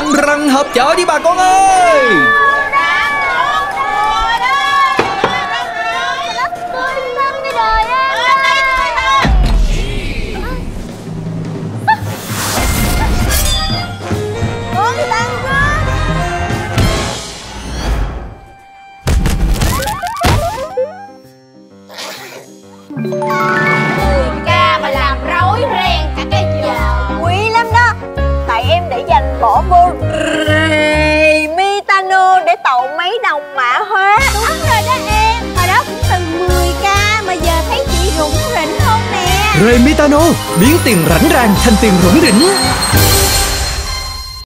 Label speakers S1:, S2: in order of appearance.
S1: răng răng hợp chợ đi bà con ơi.
S2: Ca
S3: bỏ vô Mitano để tậu mấy đồng mã hóa.
S2: Đúng rồi đó em hồi đó cũng từng 10k mà giờ thấy chị rủng rỉnh không nè.
S1: Remitano biến tiền rảnh ràng thành tiền rủng rỉnh